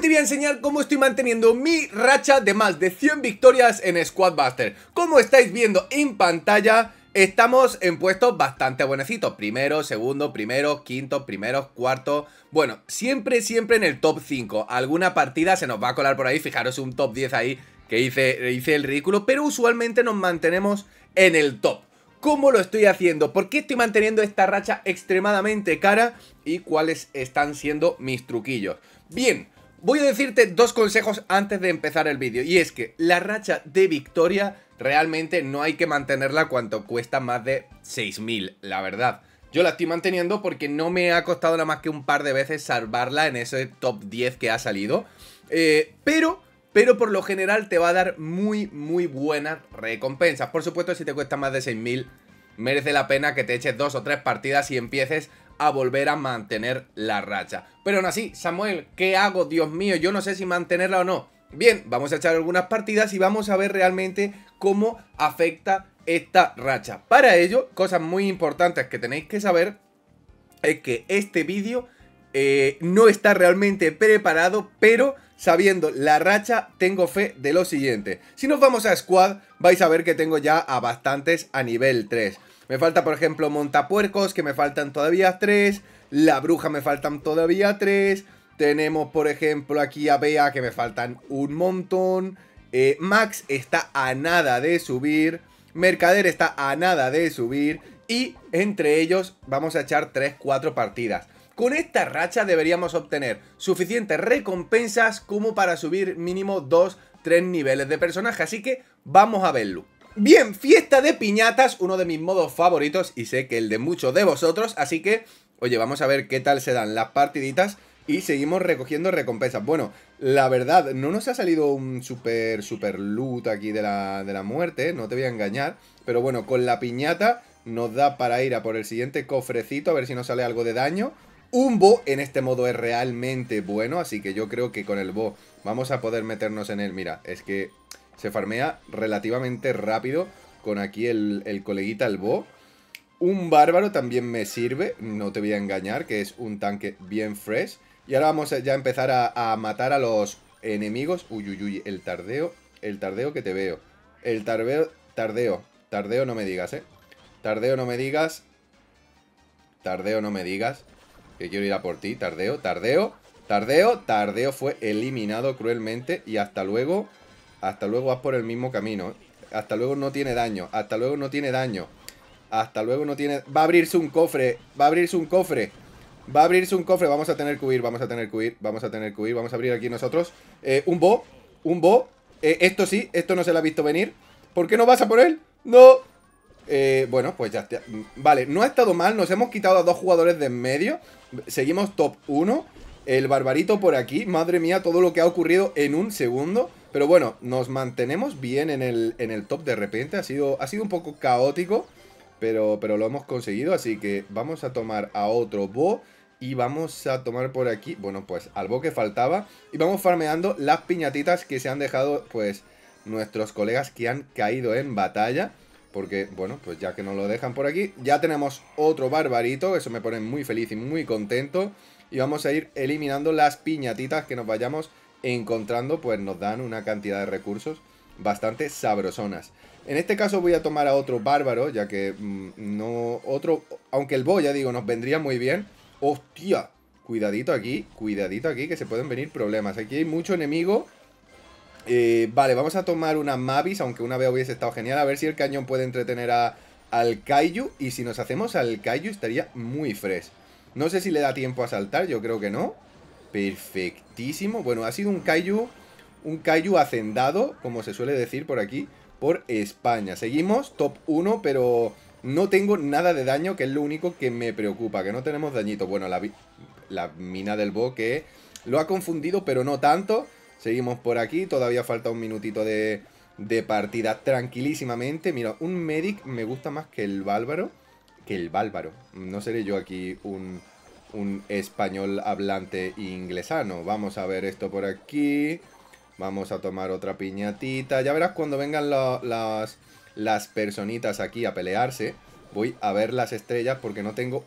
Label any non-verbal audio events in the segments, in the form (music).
Te voy a enseñar cómo estoy manteniendo mi racha de más de 100 victorias en Squadbuster. Como estáis viendo en pantalla, estamos en puestos bastante buenecitos. Primero, segundo, primero, quinto, primero, cuarto... Bueno, siempre, siempre en el top 5. Alguna partida se nos va a colar por ahí, fijaros un top 10 ahí que hice, hice el ridículo, pero usualmente nos mantenemos en el top. ¿Cómo lo estoy haciendo? ¿Por qué estoy manteniendo esta racha extremadamente cara? ¿Y cuáles están siendo mis truquillos? Bien, voy a decirte dos consejos antes de empezar el vídeo. Y es que la racha de victoria realmente no hay que mantenerla cuanto cuesta más de 6.000, la verdad. Yo la estoy manteniendo porque no me ha costado nada más que un par de veces salvarla en ese top 10 que ha salido. Eh, pero pero por lo general te va a dar muy, muy buenas recompensas. Por supuesto, si te cuesta más de 6.000, merece la pena que te eches dos o tres partidas y empieces a volver a mantener la racha. Pero aún así, Samuel, ¿qué hago? Dios mío, yo no sé si mantenerla o no. Bien, vamos a echar algunas partidas y vamos a ver realmente cómo afecta esta racha. Para ello, cosas muy importantes que tenéis que saber es que este vídeo eh, no está realmente preparado, pero sabiendo la racha, tengo fe de lo siguiente. Si nos vamos a Squad, vais a ver que tengo ya a bastantes a nivel 3. Me falta, por ejemplo, Montapuercos, que me faltan todavía 3. La Bruja me faltan todavía 3. Tenemos, por ejemplo, aquí a Bea, que me faltan un montón. Eh, Max está a nada de subir. Mercader está a nada de subir. Y entre ellos vamos a echar 3-4 partidas. Con esta racha deberíamos obtener suficientes recompensas como para subir mínimo 2-3 niveles de personaje, así que vamos a verlo. Bien, fiesta de piñatas, uno de mis modos favoritos y sé que el de muchos de vosotros, así que, oye, vamos a ver qué tal se dan las partiditas y seguimos recogiendo recompensas. Bueno, la verdad, no nos ha salido un super, super loot aquí de la, de la muerte, no te voy a engañar, pero bueno, con la piñata nos da para ir a por el siguiente cofrecito, a ver si nos sale algo de daño. Un Bo en este modo es realmente bueno, así que yo creo que con el Bo vamos a poder meternos en él. Mira, es que se farmea relativamente rápido con aquí el, coleguita, el Bo. Un bárbaro también me sirve, no te voy a engañar, que es un tanque bien fresh. Y ahora vamos a ya empezar a, a matar a los enemigos. Uy, uy, uy, el tardeo, el tardeo que te veo. El tardeo, tardeo, tardeo no me digas, eh. Tardeo no me digas. Tardeo no me digas. Que quiero ir a por ti, Tardeo, Tardeo, Tardeo, Tardeo fue eliminado cruelmente y hasta luego, hasta luego vas por el mismo camino. Hasta luego no tiene daño, hasta luego no tiene daño. Hasta luego no tiene... Va a abrirse un cofre, va a abrirse un cofre. Va a abrirse un cofre, vamos a tener que huir, vamos a tener que huir, vamos a tener que huir, vamos a abrir aquí nosotros. Eh, un bo, un bo. Eh, esto sí, esto no se lo ha visto venir. ¿Por qué no vas a por él? No, eh, bueno, pues ya está. Vale, no ha estado mal. Nos hemos quitado a dos jugadores de en medio. Seguimos top 1. El barbarito por aquí. Madre mía, todo lo que ha ocurrido en un segundo. Pero bueno, nos mantenemos bien en el, en el top de repente. Ha sido, ha sido un poco caótico. Pero, pero lo hemos conseguido. Así que vamos a tomar a otro Bo. Y vamos a tomar por aquí, bueno, pues al Bo que faltaba. Y vamos farmeando las piñatitas que se han dejado, pues, nuestros colegas que han caído en batalla. Porque, bueno, pues ya que nos lo dejan por aquí, ya tenemos otro barbarito, eso me pone muy feliz y muy contento. Y vamos a ir eliminando las piñatitas que nos vayamos encontrando, pues nos dan una cantidad de recursos bastante sabrosonas. En este caso voy a tomar a otro bárbaro, ya que mm, no... Otro... Aunque el bo, ya digo, nos vendría muy bien. ¡Hostia! Cuidadito aquí, cuidadito aquí, que se pueden venir problemas. Aquí hay mucho enemigo eh, vale, vamos a tomar una Mavis, aunque una vez hubiese estado genial. A ver si el cañón puede entretener a, al Kaiju. Y si nos hacemos al Kaiju estaría muy fresh. No sé si le da tiempo a saltar, yo creo que no. Perfectísimo. Bueno, ha sido un Kaiju, un Kaiju hacendado, como se suele decir por aquí, por España. Seguimos, top 1, pero no tengo nada de daño, que es lo único que me preocupa, que no tenemos dañito. Bueno, la, la mina del bo que lo ha confundido, pero no tanto. Seguimos por aquí, todavía falta un minutito de, de partida tranquilísimamente. Mira, un medic me gusta más que el bálvaro. Que el bálvaro. No seré yo aquí un, un español hablante inglesano. Vamos a ver esto por aquí. Vamos a tomar otra piñatita. Ya verás cuando vengan las, las personitas aquí a pelearse. Voy a ver las estrellas porque no tengo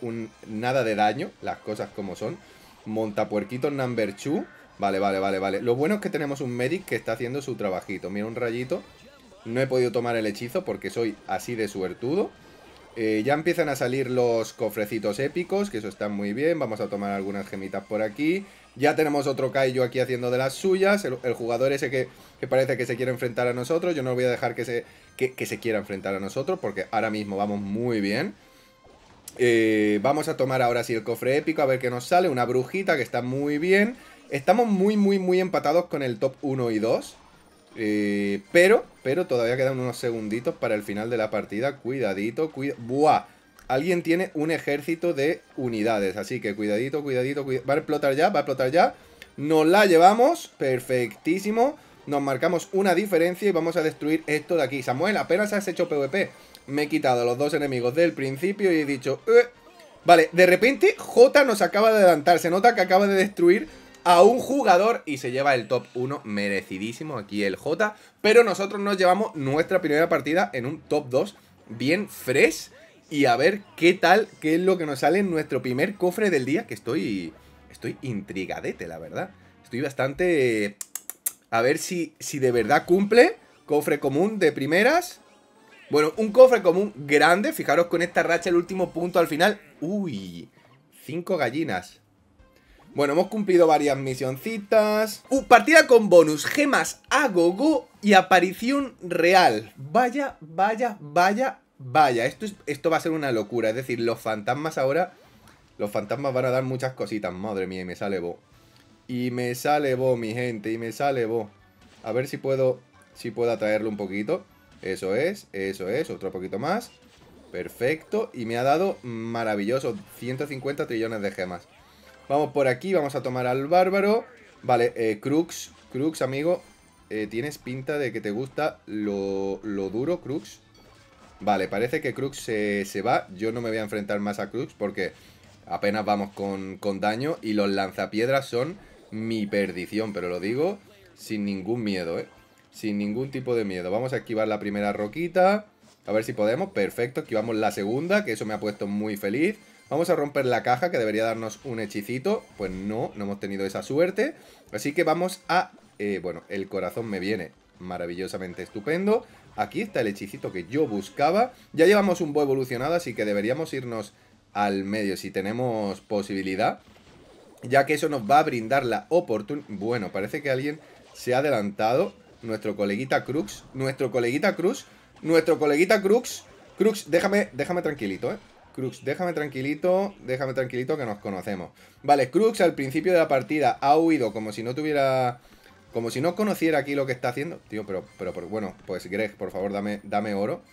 nada de daño. Las cosas como son. Montapuerquito number 2. Vale, vale, vale, vale. Lo bueno es que tenemos un medic que está haciendo su trabajito. Mira, un rayito. No he podido tomar el hechizo porque soy así de suertudo. Eh, ya empiezan a salir los cofrecitos épicos, que eso está muy bien. Vamos a tomar algunas gemitas por aquí. Ya tenemos otro Kaiju aquí haciendo de las suyas. El, jugador ese que, parece que se quiere enfrentar a nosotros. Yo no voy a dejar que se, que, se quiera enfrentar a nosotros porque ahora mismo vamos muy bien. Eh, vamos a tomar ahora sí el cofre épico a ver qué nos sale. Una brujita que está muy bien. Estamos muy, muy, muy empatados con el top 1 y 2. Eh, pero, pero todavía quedan unos segunditos para el final de la partida. Cuidadito, cuidado. ¡Buah! Alguien tiene un ejército de unidades. Así que cuidadito, cuidadito, cuidadito. Va a explotar ya, va a explotar ya. Nos la llevamos. Perfectísimo. Nos marcamos una diferencia y vamos a destruir esto de aquí. Samuel, apenas has hecho PvP. Me he quitado los dos enemigos del principio y he dicho... Eh". Vale, de repente J nos acaba de adelantar. Se nota que acaba de destruir a un jugador y se lleva el top 1 merecidísimo aquí el J. Pero nosotros nos llevamos nuestra primera partida en un top 2 bien fresh. Y a ver qué tal, qué es lo que nos sale en nuestro primer cofre del día. Que estoy, estoy intrigadete, la verdad. Estoy bastante... A ver si, si de verdad cumple. Cofre común de primeras. Bueno, un cofre común grande. Fijaros con esta racha el último punto al final. Uy, cinco gallinas. Bueno, hemos cumplido varias misioncitas. Uh, partida con bonus, gemas a gogo y aparición real. Vaya, vaya, vaya, vaya. Esto, es, esto va a ser una locura. Es decir, los fantasmas ahora... Los fantasmas van a dar muchas cositas. Madre mía, y me sale bo. Y me sale bo, mi gente, y me sale bo. A ver si puedo, si puedo atraerlo un poquito. Eso es, eso es, otro poquito más. Perfecto. Y me ha dado maravilloso. 150 trillones de gemas. Vamos por aquí, vamos a tomar al bárbaro. Vale, eh, Crux, Crux, amigo. Eh, tienes pinta de que te gusta lo, duro, Crux. Vale, parece que Crux se, se, va. Yo no me voy a enfrentar más a Crux porque apenas vamos con, con daño. Y los lanzapiedras son mi perdición, pero lo digo sin ningún miedo, ¿eh? Sin ningún tipo de miedo. Vamos a activar la primera roquita. A ver si podemos. Perfecto, activamos la segunda, que eso me ha puesto muy feliz. Vamos a romper la caja que debería darnos un hechicito. Pues no, no hemos tenido esa suerte. Así que vamos a... Eh, bueno, el corazón me viene maravillosamente estupendo. Aquí está el hechicito que yo buscaba. Ya llevamos un bo evolucionado, así que deberíamos irnos al medio si tenemos posibilidad. Ya que eso nos va a brindar la oportunidad... Bueno, parece que alguien se ha adelantado. Nuestro coleguita Crux. Nuestro coleguita Crux. Nuestro coleguita Crux. Crux, déjame, déjame tranquilito, ¿eh? Crux, déjame tranquilito, déjame tranquilito que nos conocemos. Vale, Crux al principio de la partida ha huido como si no tuviera... Como si no conociera aquí lo que está haciendo. Tío, pero, pero, bueno, pues Greg, por favor, dame, dame oro.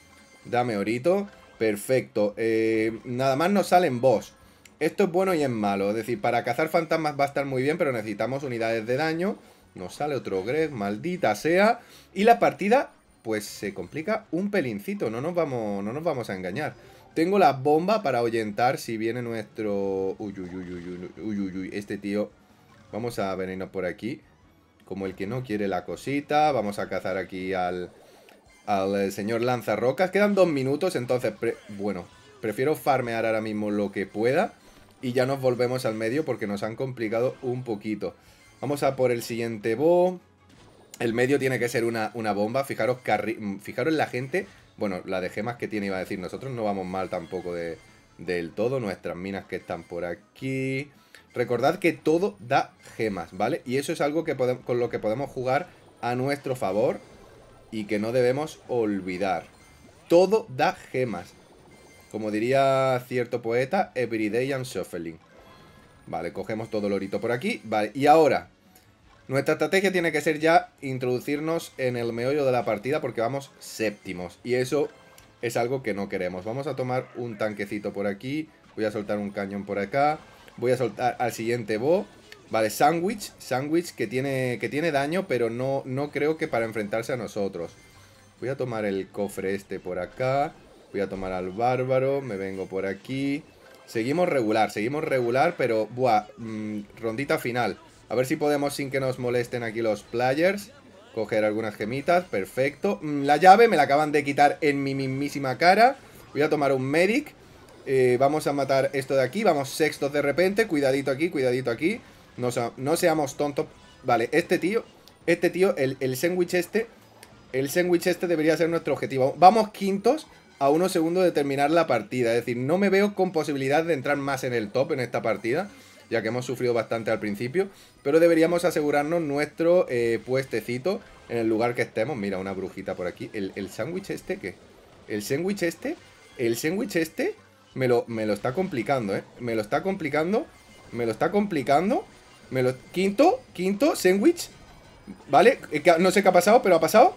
Dame orito. Perfecto. Eh, nada más nos salen boss. Esto es bueno y es malo. Es decir, para cazar fantasmas va a estar muy bien, pero necesitamos unidades de daño. Nos sale otro Greg, maldita sea. Y la partida, pues se complica un pelincito. No nos vamos, no nos vamos a engañar. Tengo la bomba para ahuyentar si viene nuestro... Uy, uy, uy, uy, uy, uy, uy, este tío... Vamos a venirnos por aquí. Como el que no quiere la cosita. Vamos a cazar aquí al... Al eh, señor lanzarrocas. Quedan dos minutos, entonces... bueno, prefiero farmear ahora mismo lo que pueda. Y ya nos volvemos al medio porque nos han complicado un poquito. Vamos a por el siguiente bo. El medio tiene que ser una, una bomba. Fijaros, fijaros en la gente bueno, la de gemas que tiene iba a decir, nosotros no vamos mal tampoco de, del todo. Nuestras minas que están por aquí. Recordad que todo da gemas, ¿vale? Y eso es algo que con lo que podemos jugar a nuestro favor y que no debemos olvidar. Todo da gemas. Como diría cierto poeta, everyday and shuffling. Vale, cogemos todo el orito por aquí. Vale, y ahora, nuestra estrategia tiene que ser ya introducirnos en el meollo de la partida porque vamos séptimos. Y eso es algo que no queremos. Vamos a tomar un tanquecito por aquí. Voy a soltar un cañón por acá. Voy a soltar al siguiente bo. Vale, Sandwich. Sandwich que tiene, que tiene daño, pero no, no creo que para enfrentarse a nosotros. Voy a tomar el cofre este por acá. Voy a tomar al bárbaro. Me vengo por aquí. Seguimos regular, seguimos regular, pero... Buah, mm, rondita final. A ver si podemos, sin que nos molesten aquí los players, coger algunas gemitas. Perfecto. Mm, la llave me la acaban de quitar en mi mismísima cara. Voy a tomar un medic. Eh, vamos a matar esto de aquí. Vamos sextos de repente. Cuidadito aquí, cuidadito aquí. No, seamos tontos. Vale, este tío, este tío, el, el sándwich este, el sándwich este debería ser nuestro objetivo. Vamos quintos a unos segundos de terminar la partida. Es decir, no me veo con posibilidad de entrar más en el top en esta partida, ya que hemos sufrido bastante al principio. Pero deberíamos asegurarnos nuestro eh, puestecito en el lugar que estemos. Mira, una brujita por aquí. ¿El, el sándwich este qué? ¿El sándwich este? ¿El sándwich este? Me lo, me lo está complicando, ¿eh? Me lo está complicando. Me lo está complicando. Me lo... Quinto, quinto, sándwich. ¿Vale? Eh, no sé qué ha pasado, pero ha pasado.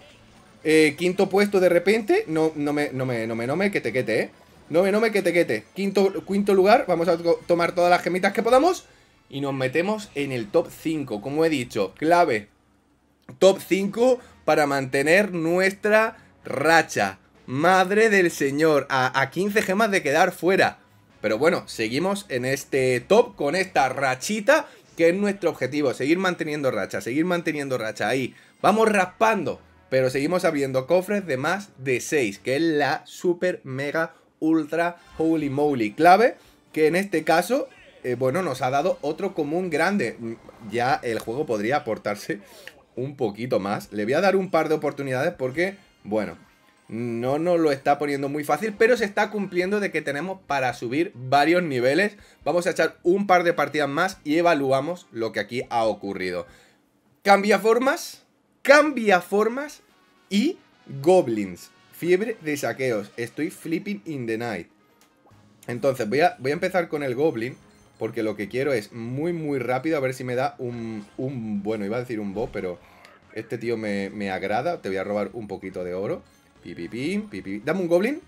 Eh, quinto puesto de repente. No, no me, no me, no me, no me, que te quete, eh. No me, no me, que te quete. Quinto, quinto lugar. Vamos a tomar todas las gemitas que podamos. Y nos metemos en el top 5. Como he dicho, clave. Top 5 para mantener nuestra racha. Madre del señor. A, a 15 gemas de quedar fuera. Pero bueno, seguimos en este top con esta rachita que es nuestro objetivo. Seguir manteniendo racha, seguir manteniendo racha ahí. Vamos raspando pero seguimos abriendo cofres de más de 6, que es la super mega ultra holy moly clave, que en este caso, eh, bueno, nos ha dado otro común grande. Ya el juego podría aportarse un poquito más. Le voy a dar un par de oportunidades porque, bueno, no nos lo está poniendo muy fácil, pero se está cumpliendo de que tenemos para subir varios niveles. Vamos a echar un par de partidas más y evaluamos lo que aquí ha ocurrido. Cambia formas, cambia formas y goblins. Fiebre de saqueos. Estoy flipping in the night. Entonces, voy a, voy a empezar con el goblin. Porque lo que quiero es muy, muy rápido. A ver si me da un... un bueno, iba a decir un bo, pero... Este tío me, me agrada. Te voy a robar un poquito de oro. Pipipim, pipi. Dame un goblin.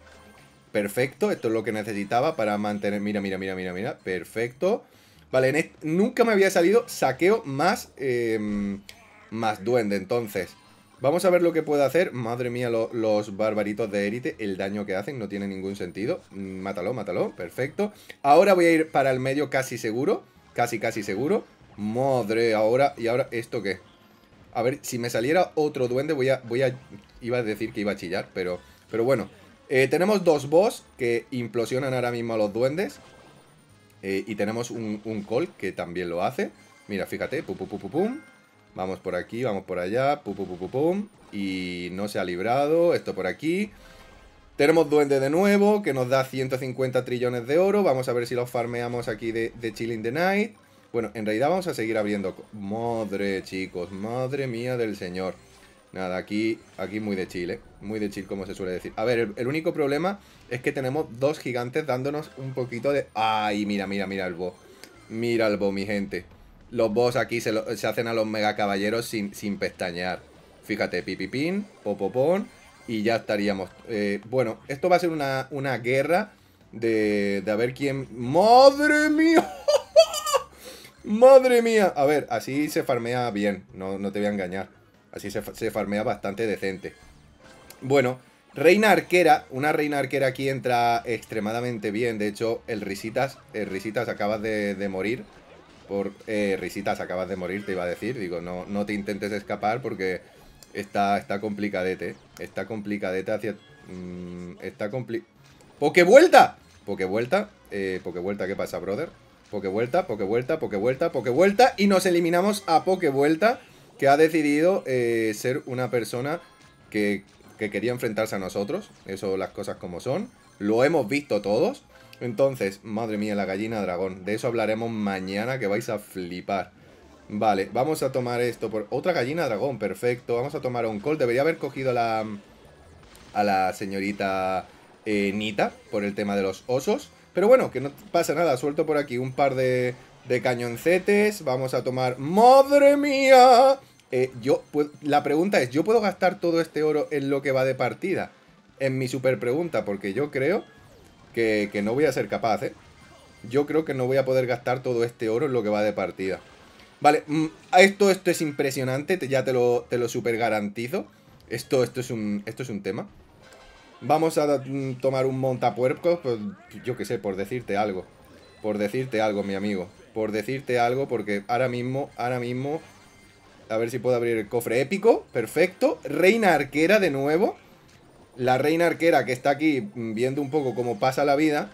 Perfecto. Esto es lo que necesitaba para mantener... Mira, mira, mira, mira, mira. Perfecto. Vale, nunca me había salido saqueo más... Eh, más duende. Entonces... Vamos a ver lo que puede hacer. Madre mía, los barbaritos de élite, el daño que hacen no tiene ningún sentido. Mm, mátalo, mátalo, perfecto. Ahora voy a ir para el medio casi seguro. Casi, casi seguro. Madre, ahora, ¿y ahora esto qué? A ver, si me saliera otro duende voy a... Voy a iba a decir que iba a chillar, pero... Pero bueno, eh, tenemos dos boss que implosionan ahora mismo a los duendes. Eh, y tenemos un, un call que también lo hace. Mira, fíjate, pum, pum, pum, pum, pum. Vamos por aquí, vamos por allá. Pum, pum, pum, pum, Y no se ha librado. Esto por aquí. Tenemos duende de nuevo, que nos da 150 trillones de oro. Vamos a ver si los farmeamos aquí de, de Chilling the Night. Bueno, en realidad vamos a seguir abriendo... Madre, chicos, madre mía del señor. Nada, aquí, aquí muy de chile, muy de chill como se suele decir. A ver, el, único problema es que tenemos dos gigantes dándonos un poquito de... ¡Ay, mira, mira, mira el bo! Mira el bo, mi gente los boss aquí se, hacen a los mega caballeros sin, sin pestañear. Fíjate, pipipín, popopón, y ya estaríamos. Eh, bueno, esto va a ser una, una guerra de, de a ver quién... ¡Madre mía! (laughs) ¡Madre mía! A ver, así se farmea bien, no, no te voy a engañar. Así se, se farmea bastante decente. Bueno, reina arquera. Una reina arquera aquí entra extremadamente bien. De hecho, el Risitas, el Risitas acaba de, de morir por eh, risitas, acabas de morir, te iba a decir. Digo, no, no te intentes escapar porque está, está complicadete. Está complicadete hacia... Mmm, está compli... ¡Pokevuelta! Pokevuelta. Eh, Pokevuelta, ¿qué pasa, brother? Pokevuelta, Pokevuelta, Pokevuelta, Pokevuelta. Y nos eliminamos a Pokevuelta, que ha decidido eh, ser una persona que, que quería enfrentarse a nosotros. Eso, las cosas como son. Lo hemos visto todos. Entonces, madre mía, la gallina dragón. De eso hablaremos mañana que vais a flipar. Vale, vamos a tomar esto por... Otra gallina dragón, perfecto. Vamos a tomar un call. Debería haber cogido a la... A la señorita eh, Nita por el tema de los osos. Pero bueno, que no pasa nada. Suelto por aquí un par de, de cañoncetes. Vamos a tomar... ¡Madre mía! Eh, yo, la pregunta es, ¿yo puedo gastar todo este oro en lo que va de partida? En mi super pregunta, porque yo creo que, no voy a ser capaz, ¿eh? Yo creo que no voy a poder gastar todo este oro en lo que va de partida. Vale, mm, esto, esto es impresionante, ya te lo, te lo super garantizo. Esto, esto, es un, esto es un tema. Vamos a mm, tomar un montapuerco, pues yo qué sé, por decirte algo. Por decirte algo, mi amigo. Por decirte algo, porque ahora mismo, ahora mismo... A ver si puedo abrir el cofre épico. Perfecto. Reina arquera de nuevo. La reina arquera que está aquí viendo un poco cómo pasa la vida.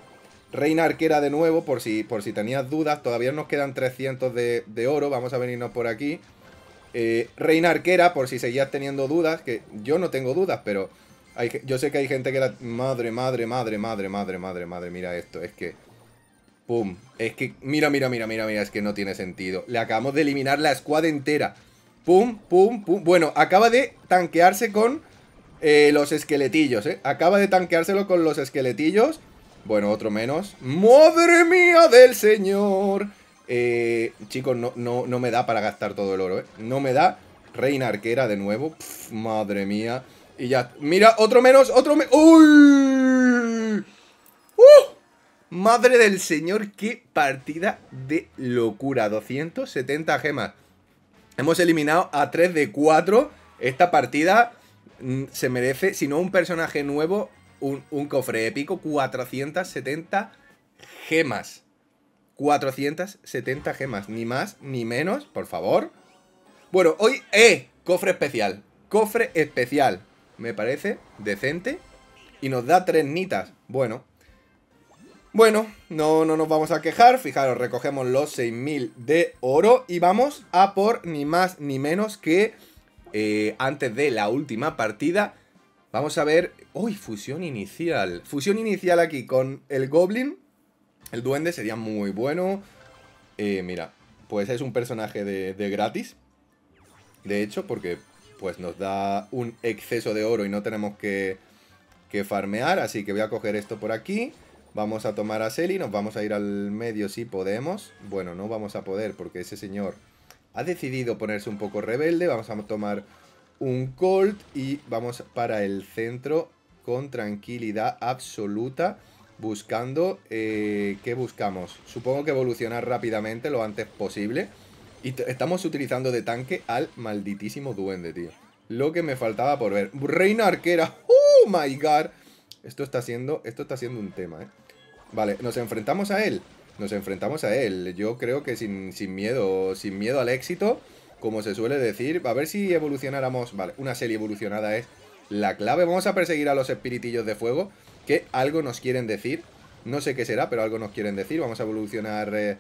Reina arquera de nuevo, por si, por si tenías dudas. Todavía nos quedan 300 de, oro. Vamos a venirnos por aquí. Eh, reina arquera, por si seguías teniendo dudas, que yo no tengo dudas, pero hay, yo sé que hay gente que la... Madre, madre, madre, madre, madre, madre, madre, mira esto, es que... Pum, es que... Mira, mira, mira, mira, mira, es que no tiene sentido. Le acabamos de eliminar la escuadra entera. Pum, pum, pum. Bueno, acaba de tanquearse con eh, los esqueletillos, ¿eh? Acaba de tanqueárselo con los esqueletillos. Bueno, otro menos. ¡Madre mía del señor! Eh, chicos, no, no, no me da para gastar todo el oro, ¿eh? No me da. Reina arquera de nuevo. madre mía. Y ya. Mira, otro menos, otro menos. ¡Uy! ¡Uh! Madre del señor, qué partida de locura. 270 gemas. Hemos eliminado a 3 de 4. Esta partida se merece, si no un personaje nuevo, un, un cofre épico. 470 gemas. 470 gemas, ni más ni menos, por favor. Bueno, hoy, ¡eh! Cofre especial. Cofre especial. Me parece decente. Y nos da tres nitas. Bueno. Bueno, no, no nos vamos a quejar. Fijaros, recogemos los 6.000 de oro. Y vamos a por ni más ni menos que eh, antes de la última partida. Vamos a ver... ¡Uy! Fusión inicial. Fusión inicial aquí con el Goblin el duende sería muy bueno. Eh, mira, pues es un personaje de, gratis. De hecho, porque pues nos da un exceso de oro y no tenemos que, que farmear. Así que voy a coger esto por aquí. Vamos a tomar a Selly, nos vamos a ir al medio si podemos. Bueno, no vamos a poder porque ese señor ha decidido ponerse un poco rebelde. Vamos a tomar un Colt y vamos para el centro con tranquilidad absoluta buscando... Eh, ¿Qué buscamos? Supongo que evolucionar rápidamente lo antes posible. Y estamos utilizando de tanque al malditísimo duende, tío. Lo que me faltaba por ver. Reina arquera. ¡Oh, my God! Esto está siendo, esto está siendo un tema, ¿eh? Vale, nos enfrentamos a él. Nos enfrentamos a él. Yo creo que sin, sin miedo, sin miedo al éxito, como se suele decir. A ver si evolucionáramos... Vale, una serie evolucionada es la clave. Vamos a perseguir a los espiritillos de fuego que algo nos quieren decir. No sé qué será, pero algo nos quieren decir. Vamos a evolucionar... Eh,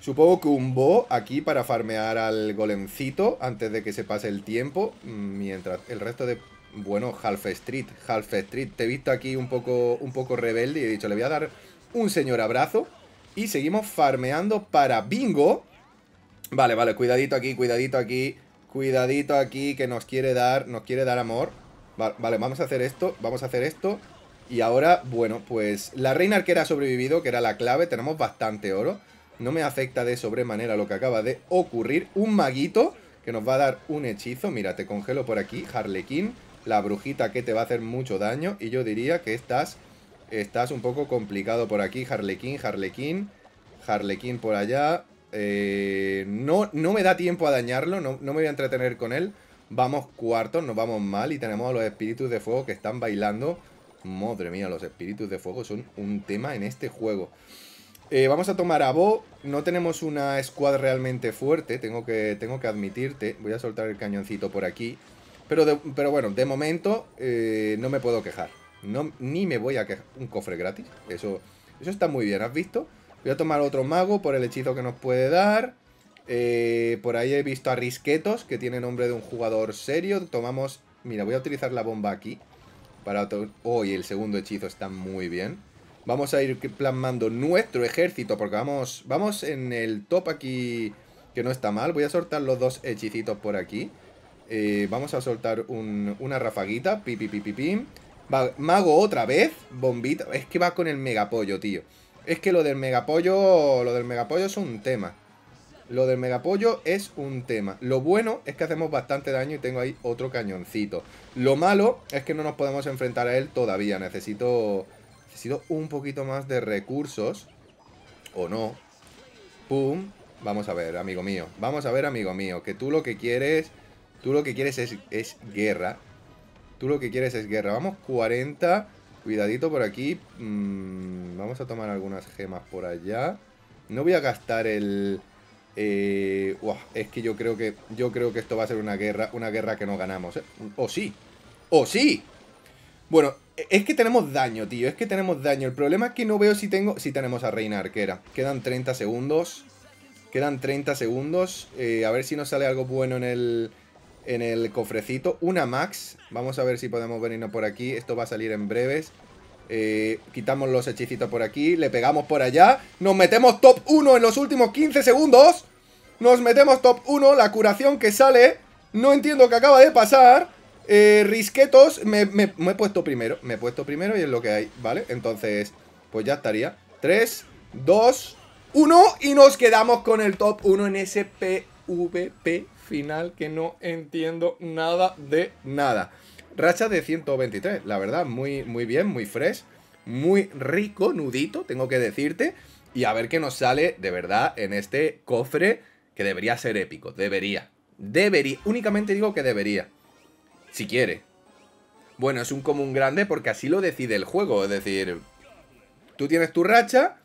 supongo que un Bo aquí para farmear al golemcito antes de que se pase el tiempo. Mientras el resto de... Bueno, Half Street, Half Street. Te he visto aquí un poco, un poco rebelde y he dicho, le voy a dar un señor abrazo. Y seguimos farmeando para Bingo. Vale, vale, cuidadito aquí, cuidadito aquí. Cuidadito aquí que nos quiere dar, nos quiere dar amor. Vale, vamos a hacer esto, vamos a hacer esto. Y ahora, bueno, pues la reina arquera ha sobrevivido, que era la clave, tenemos bastante oro. No me afecta de sobremanera lo que acaba de ocurrir. Un maguito que nos va a dar un hechizo. Mira, te congelo por aquí, Harlequín. La brujita que te va a hacer mucho daño. Y yo diría que estás, estás un poco complicado por aquí. Harlequín, Harlequín. Harlequín por allá. Eh, no, no me da tiempo a dañarlo, no, no me voy a entretener con él. Vamos cuartos, nos vamos mal y tenemos a los espíritus de fuego que están bailando Madre mía, los espíritus de fuego son un tema en este juego. Eh, vamos a tomar a Bo. No tenemos una squad realmente fuerte, tengo que, tengo que admitirte. Voy a soltar el cañoncito por aquí. Pero, pero bueno, de momento eh, no me puedo quejar. No, ni me voy a quejar. Un cofre gratis. Eso, eso está muy bien, ¿has visto? Voy a tomar otro mago por el hechizo que nos puede dar. Eh, por ahí he visto a Risquetos, que tiene nombre de un jugador serio. Tomamos... Mira, voy a utilizar la bomba aquí. Para Oh, y el segundo hechizo está muy bien. Vamos a ir plasmando nuestro ejército porque vamos, vamos en el top aquí que no está mal. Voy a soltar los dos hechicitos por aquí. Eh, vamos a soltar una rafaguita. Pi, pi, pi, pi, mago otra vez. Bombita. Es que va con el megapollo, tío. Es que lo del megapollo. Lo del megapollo es un tema. Lo del megapollo es un tema. Lo bueno es que hacemos bastante daño y tengo ahí otro cañoncito. Lo malo es que no nos podemos enfrentar a él todavía. Necesito, necesito un poquito más de recursos. O no. Pum. Vamos a ver, amigo mío. Vamos a ver, amigo mío. Que tú lo que quieres... Tú lo que quieres es, es guerra. Tú lo que quieres es guerra. Vamos, 40. Cuidadito por aquí. Mm, vamos a tomar algunas gemas por allá. No voy a gastar el eh, es que yo creo que yo creo que esto va a ser una guerra, una guerra que no ganamos, ¿eh? O sí. O sí. Bueno, es que tenemos daño, tío. Es que tenemos daño. El problema es que no veo si tengo. Si tenemos a Reina Arquera. Quedan 30 segundos. Quedan 30 segundos. Eh, a ver si nos sale algo bueno en el, en el cofrecito. Una max. Vamos a ver si podemos venirnos por aquí. Esto va a salir en breves. Eh, quitamos los hechicitos por aquí. Le pegamos por allá. Nos metemos top 1 en los últimos 15 segundos. Nos metemos top 1. La curación que sale. No entiendo qué acaba de pasar. Eh, risquetos. Me, me he puesto primero. Me he puesto primero y es lo que hay. ¿Vale? Entonces, pues ya estaría. 3, 2, 1. Y nos quedamos con el top 1 en ese PvP final que no entiendo nada de nada. Racha de 123, la verdad, muy, muy bien, muy fresh, muy rico, nudito, tengo que decirte. Y a ver qué nos sale de verdad en este cofre que debería ser épico, debería. Debería, únicamente digo que debería. Si quiere. Bueno, es un común grande porque así lo decide el juego, es decir, tú tienes tu racha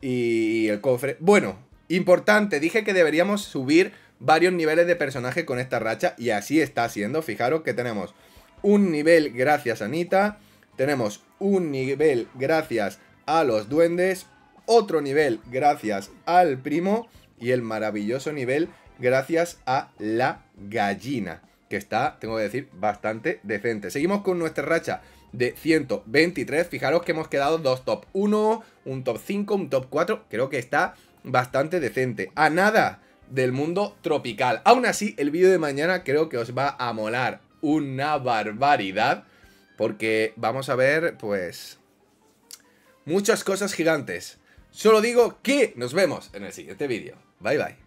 y el cofre... Bueno, importante, dije que deberíamos subir varios niveles de personaje con esta racha y así está siendo. Fijaros que tenemos un nivel gracias a Anita, tenemos un nivel gracias a los duendes, otro nivel gracias al primo y el maravilloso nivel gracias a la gallina, que está, tengo que decir, bastante decente. Seguimos con nuestra racha de 123, fijaros que hemos quedado dos top 1, un top 5, un top 4, creo que está bastante decente. A nada del mundo tropical. Aún así, el vídeo de mañana creo que os va a molar una barbaridad. Porque vamos a ver, pues... Muchas cosas gigantes. Solo digo que nos vemos en el siguiente vídeo. Bye bye.